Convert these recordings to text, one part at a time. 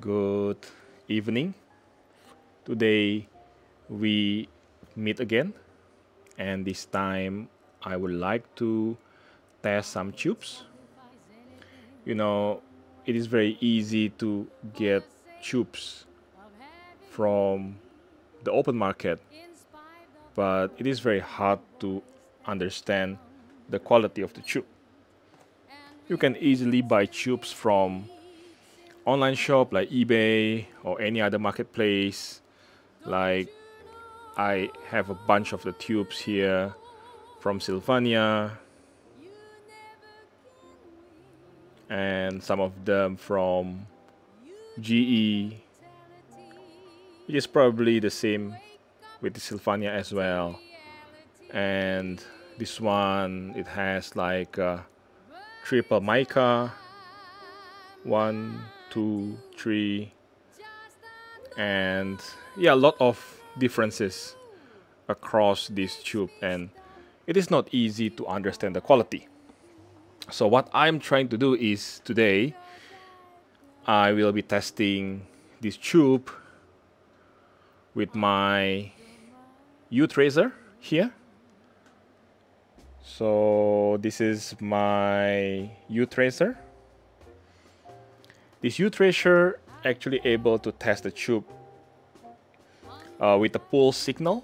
Good evening. Today we meet again, and this time I would like to test some tubes. You know, it is very easy to get tubes from the open market, but it is very hard to understand the quality of the tube. You can easily buy tubes from online shop like eBay or any other marketplace. Like I have a bunch of the tubes here from Sylvania and some of them from GE which is probably the same with the Sylvania as well and this one it has like triple mica one two three and yeah a lot of differences across this tube and it is not easy to understand the quality. So what I'm trying to do is today I will be testing this tube with my uTracer here. So this is my uTracer this uTracer actually able to test the tube uh, with a pulse signal.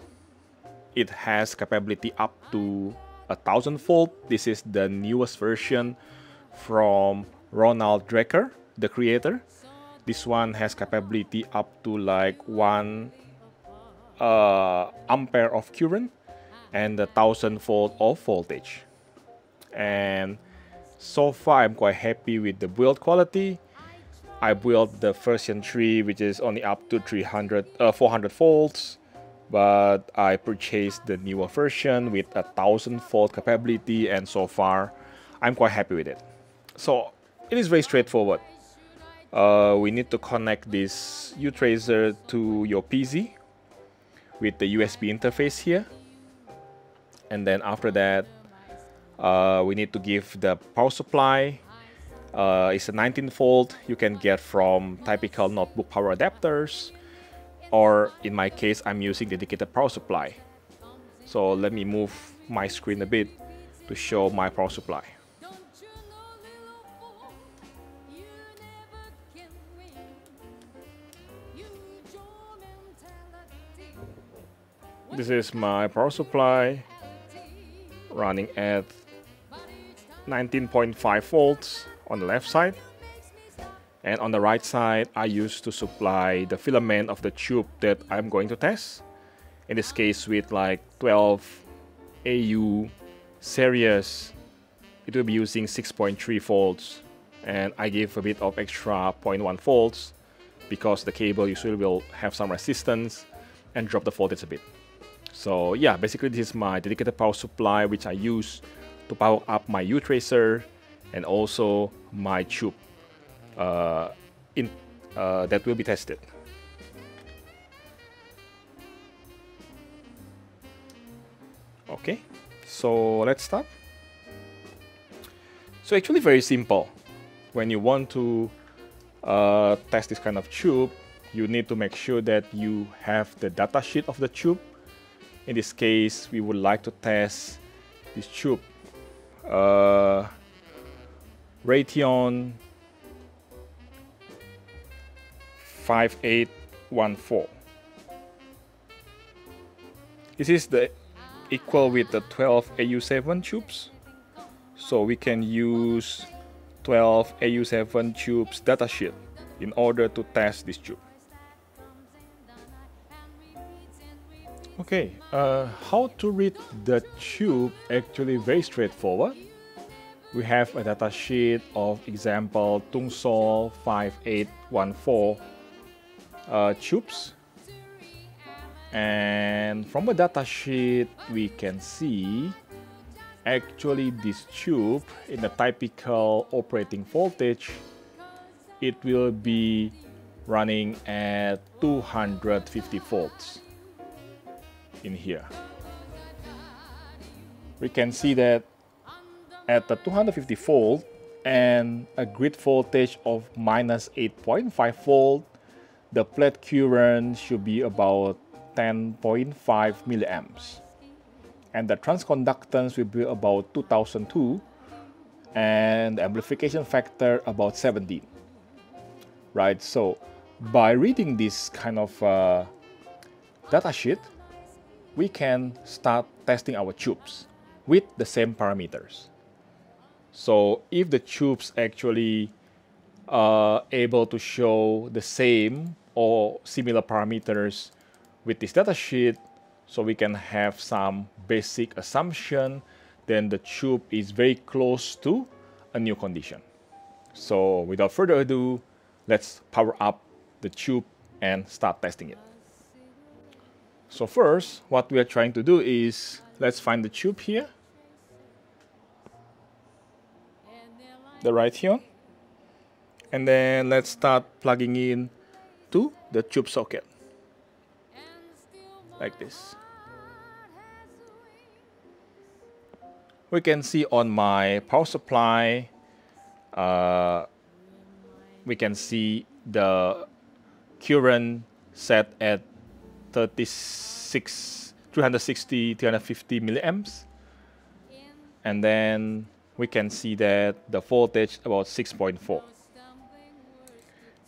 It has capability up to a thousand volt. This is the newest version from Ronald Dekker, the creator. This one has capability up to like one uh, ampere of current and a thousand volt of voltage. And so far I'm quite happy with the build quality I built the version 3 which is only up to 300 uh, 400 volts but I purchased the newer version with a 1000 volt capability and so far I'm quite happy with it. So it is very straightforward. Uh, we need to connect this uTracer to your PC with the USB interface here and then after that uh, we need to give the power supply uh, it's a 19 volt you can get from typical notebook power adapters or in my case I'm using dedicated power supply. So let me move my screen a bit to show my power supply. This is my power supply running at 19.5 volts on the left side. And on the right side, I use to supply the filament of the tube that I'm going to test. In this case, with like 12 AU series, it will be using 6.3 volts. And I give a bit of extra 0.1 volts because the cable usually will have some resistance and drop the voltage a bit. So yeah, basically this is my dedicated power supply which I use to power up my uTracer and also my tube uh, in, uh, that will be tested. Okay, so let's start. So actually very simple. When you want to uh, test this kind of tube, you need to make sure that you have the datasheet of the tube. In this case, we would like to test this tube uh, Raytheon 5814. This is the equal with the 12 AU7 tubes. So we can use 12 AU7 tubes datasheet in order to test this tube. Okay, uh, how to read the tube actually very straightforward we have a data sheet of example Tungsol 5814 uh, tubes. And from the data sheet, we can see actually this tube in the typical operating voltage, it will be running at 250 volts in here. We can see that at the 250 volt, and a grid voltage of minus 8.5 volt, the plate current should be about 10.5 milliamps. And the transconductance will be about 2002 and the amplification factor about 17. Right, so by reading this kind of uh, data sheet, we can start testing our tubes with the same parameters. So if the tubes actually are able to show the same or similar parameters with this data sheet, so we can have some basic assumption, then the tube is very close to a new condition. So without further ado, let's power up the tube and start testing it. So first, what we are trying to do is, let's find the tube here. The Raytheon. And then let's start plugging in to the tube socket. Like this. We can see on my power supply, uh, we can see the current set at 36 360 350 milliamps and then we can see that the voltage about 6.4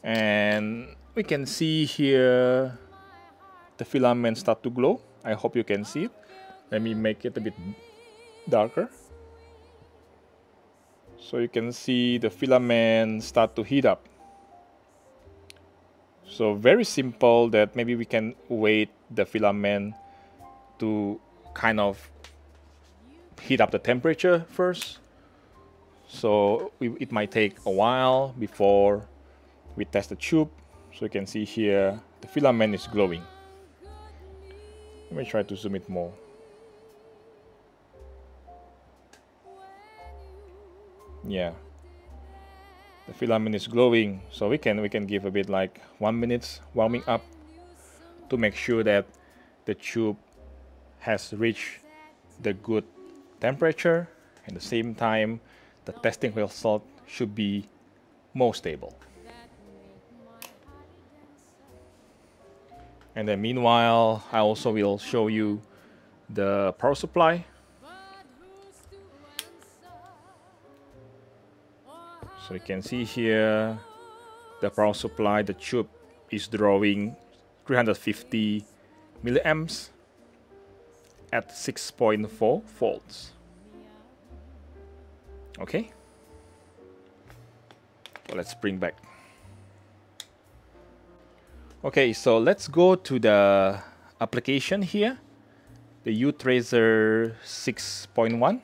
and we can see here the filament start to glow. I hope you can see it. Let me make it a bit darker. So you can see the filament start to heat up. So very simple that maybe we can wait the filament to kind of heat up the temperature first. So it might take a while before we test the tube. So you can see here the filament is glowing. Let me try to zoom it more. Yeah, the filament is glowing so we can we can give a bit like one minutes warming up to make sure that the tube has reached the good temperature at the same time the testing result should be more stable and then meanwhile I also will show you the power supply So you can see here the power supply, the tube is drawing 350 milliamps at 6.4 volts. Okay. So let's bring back. Okay, so let's go to the application here, the UTracer 6.1.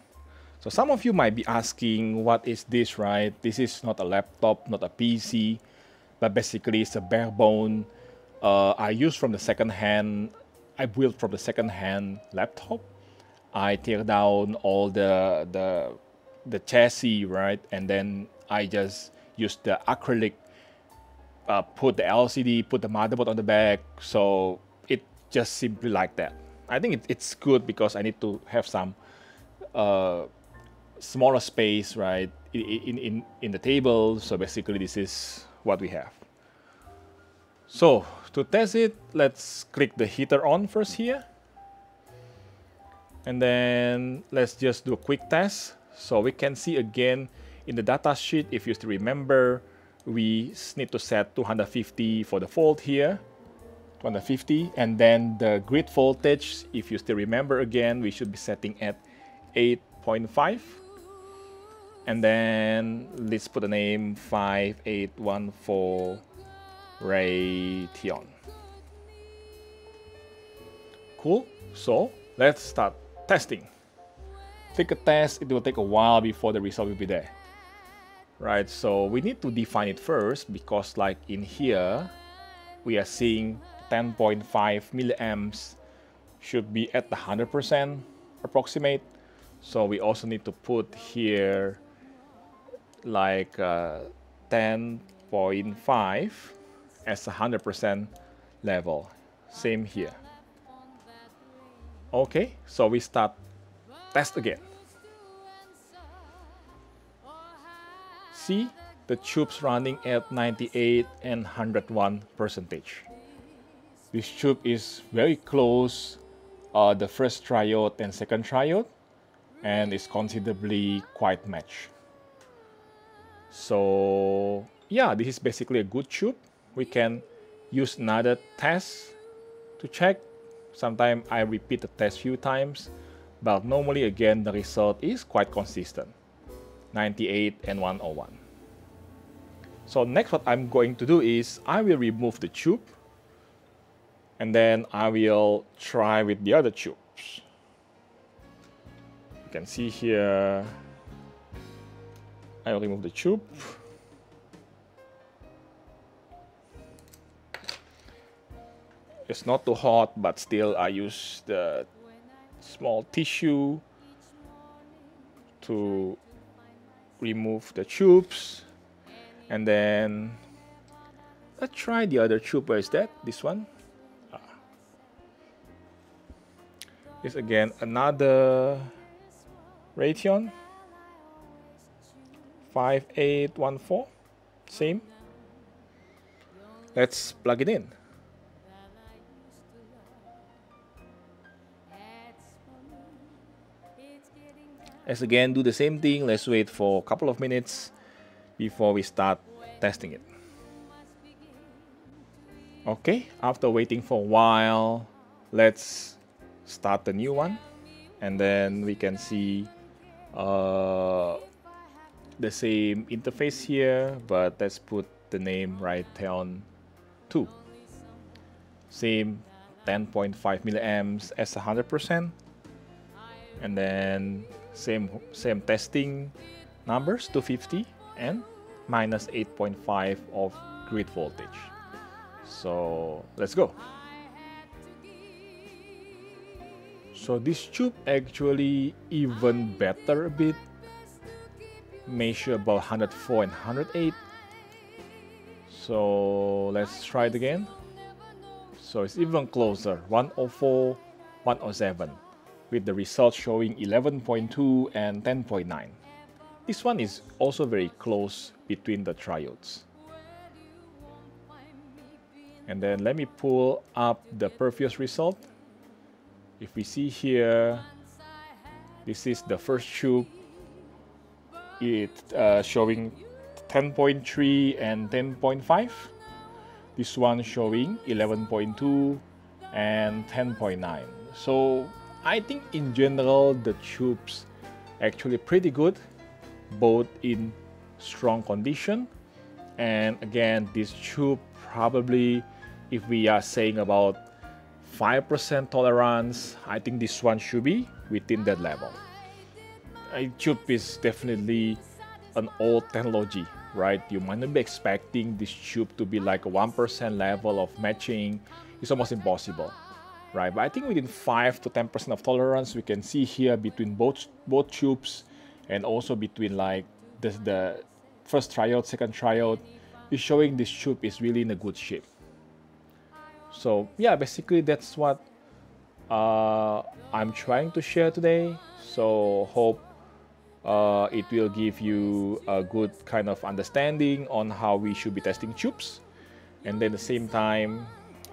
So some of you might be asking, what is this, right? This is not a laptop, not a PC, but basically it's a bare bone. Uh, I use from the second hand, I built from the second hand laptop. I tear down all the, the, the chassis, right? And then I just use the acrylic, uh, put the LCD, put the motherboard on the back. So it just simply like that. I think it, it's good because I need to have some uh, smaller space, right, in, in, in the table. So basically this is what we have. So to test it, let's click the heater on first here. And then let's just do a quick test. So we can see again in the data sheet, if you still remember, we need to set 250 for the volt here, 250. And then the grid voltage, if you still remember again, we should be setting at 8.5 and then let's put the name 5814 Raytheon. Cool. So let's start testing. Take a test. It will take a while before the result will be there. Right. So we need to define it first because like in here, we are seeing 10.5 milliamps should be at the 100% approximate. So we also need to put here like uh, 10.5 as 100% level. Same here. Okay, so we start test again. See the tubes running at 98 and 101 percentage. This tube is very close uh, the first triode and second triode and is considerably quite matched. So yeah, this is basically a good tube. We can use another test to check. Sometimes I repeat the test few times, but normally again the result is quite consistent. 98 and 101. So next what I'm going to do is I will remove the tube and then I will try with the other tubes. You can see here, I will remove the tube. It's not too hot, but still I use the small tissue to remove the tubes and then let's try the other tube where is that? This one? Ah. is again another Raytheon. 5814 same. Let's plug it in Let's again do the same thing. Let's wait for a couple of minutes before we start testing it. Okay, after waiting for a while, let's start the new one. And then we can see uh, the same interface here, but let's put the name Raytheon 2. Same 10.5 milliamps as 100%. And then same same testing numbers 250 and minus 8.5 of grid voltage. So let's go. So this tube actually even better a bit. Measure about 104 and 108 so let's try it again. So it's even closer 104 107 with the results showing 11.2 and 10.9. This one is also very close between the triodes. And then let me pull up the previous result. If we see here, this is the first tube. It uh, showing 10.3 and 10.5. This one showing 11.2 and 10.9. So I think in general the tubes actually pretty good both in strong condition. And again this tube probably if we are saying about 5% tolerance I think this one should be within that level. A tube is definitely an old technology right? You might not be expecting this tube to be like a 1% level of matching. It's almost impossible right? But I think within 5 to 10% of tolerance, we can see here between both, both tubes and also between like the, the first triode, second triode, is showing this tube is really in a good shape. So yeah, basically that's what uh, I'm trying to share today. So hope uh, it will give you a good kind of understanding on how we should be testing tubes. And then at the same time,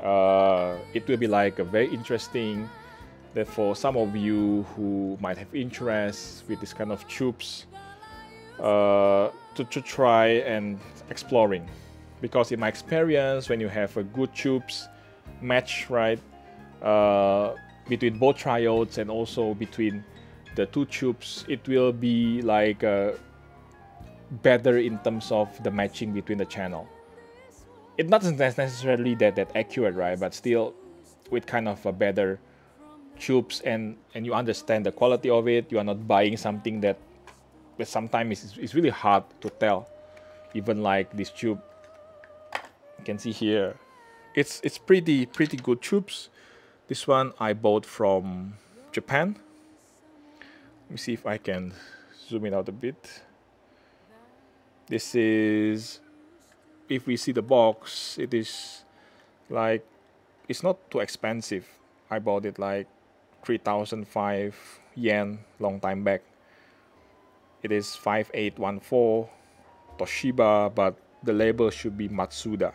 uh, it will be like a very interesting that for some of you who might have interest with this kind of tubes uh, to, to try and exploring. Because in my experience when you have a good tubes match right uh, between both triodes and also between the two tubes it will be like uh, better in terms of the matching between the channel it's not necessarily that that accurate, right? But still, with kind of a better tubes and and you understand the quality of it, you are not buying something that, but sometimes it's, it's really hard to tell. Even like this tube, you can see here, it's it's pretty pretty good tubes. This one I bought from Japan. Let me see if I can zoom it out a bit. This is if we see the box, it is like it's not too expensive. I bought it like 3005 yen long time back. It is 5814 Toshiba, but the label should be Matsuda.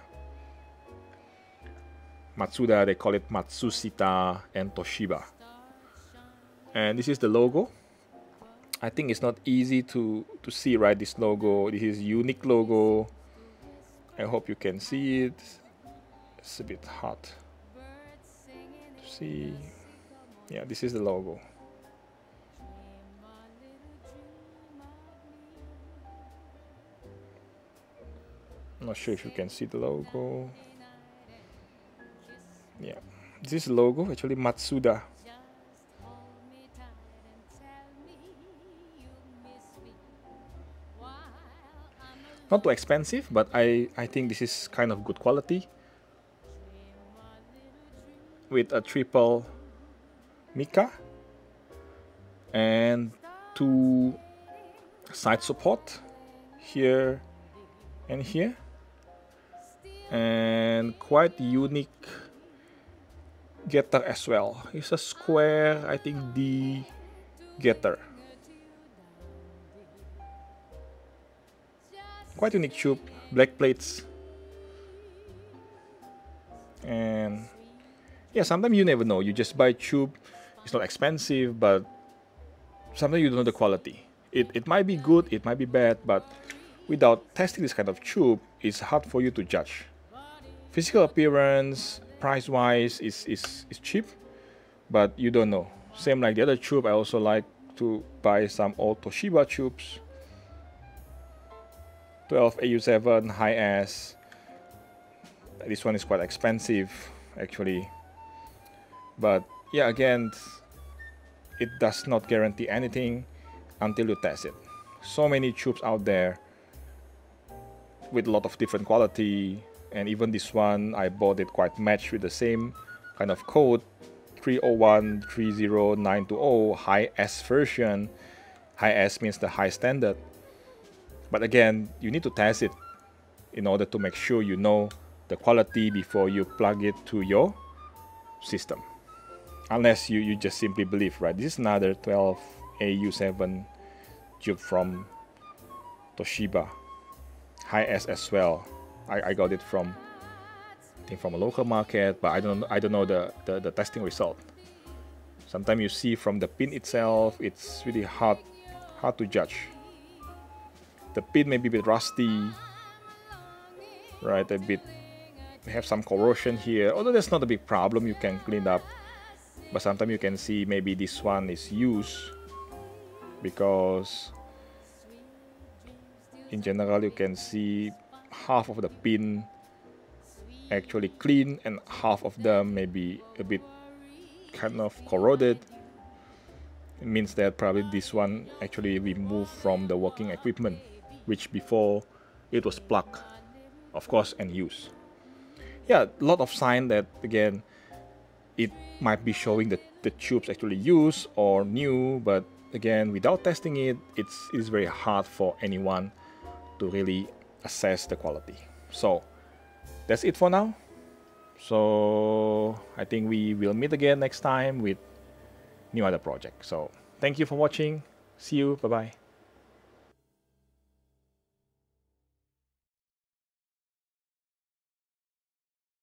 Matsuda, they call it Matsushita and Toshiba. And this is the logo. I think it's not easy to, to see, right, this logo. This is unique logo. I hope you can see it. It's a bit hard to see. Yeah, this is the logo. Not sure if you can see the logo. Yeah, this logo actually Matsuda. Not too expensive, but I, I think this is kind of good quality. With a triple mica and two side support here and here and quite unique getter as well. It's a square, I think, D getter. Quite unique tube, black plates. And yeah, sometimes you never know. You just buy tube, it's not expensive, but sometimes you don't know the quality. It, it might be good, it might be bad, but without testing this kind of tube, it's hard for you to judge. Physical appearance, price wise is, is, is cheap but you don't know same like the other tube I also like to buy some old Toshiba tubes 12 AU7 high S this one is quite expensive actually. But yeah again it does not guarantee anything until you test it. So many tubes out there with a lot of different quality and even this one I bought it quite matched with the same kind of code 301 30920 high S version. High S means the high standard but again you need to test it in order to make sure you know the quality before you plug it to your system unless you, you just simply believe right this is another 12 AU7 tube from Toshiba high S as well I, I got it from I think from a local market, but I don't I don't know the, the, the testing result. Sometimes you see from the pin itself, it's really hard hard to judge. The pin may be a bit rusty, right? A bit have some corrosion here. Although that's not a big problem, you can clean up. But sometimes you can see maybe this one is used because in general you can see half of the pin actually clean and half of them maybe a bit kind of corroded it means that probably this one actually removed from the working equipment which before it was plugged of course and used yeah a lot of sign that again it might be showing that the tubes actually used or new but again without testing it it's it's very hard for anyone to really assess the quality. So that's it for now. So I think we will meet again next time with new other project. So thank you for watching. See you. Bye bye.